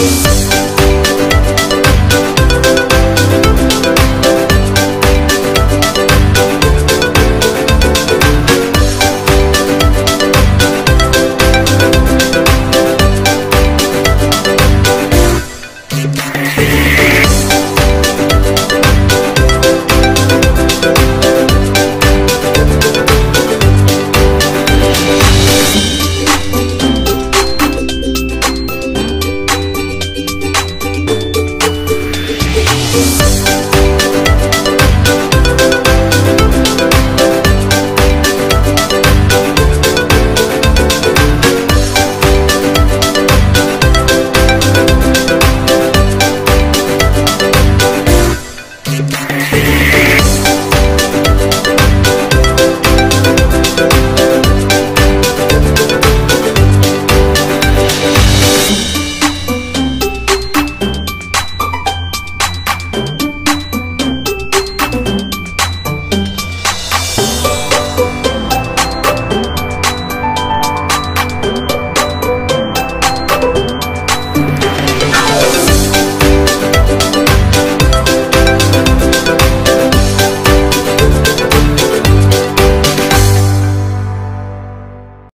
Música